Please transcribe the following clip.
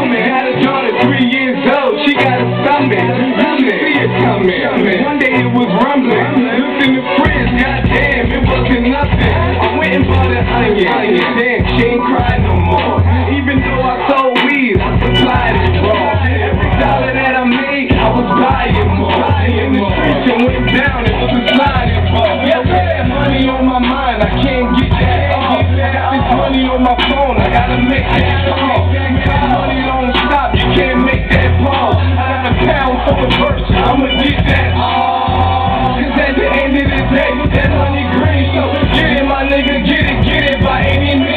woman had a daughter three years old. She got a stomach. You should see it coming. One day it was rumbling. Looked in the fridge. god damn, it wasn't nothing. I went and bought an onion. Damn, she ain't crying no more. Even though I sold weed, I supplied it raw. Every dollar that I made, I was buying more. In the streets and went down. and was a sliding ball. Yes, money on my mind. I can't get that off. Got this money on my phone. I gotta make that. I'ma get that. At the end of the day, that. So get it, my nigga, get it, get it by any means.